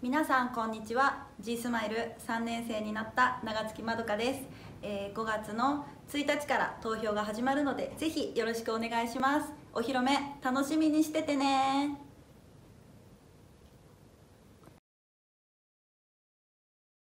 皆さんこんにちは。G スマイル3年生になった長月まどかです、えー5月の1日から投票が始まるのでぜひよろしくお願いします。お披露目楽しみにしててね。